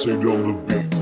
Acid on the beat.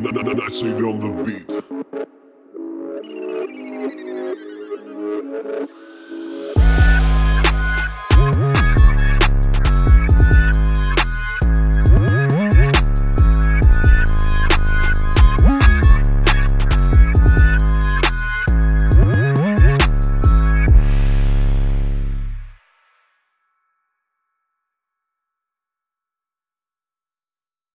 Nice on the beat.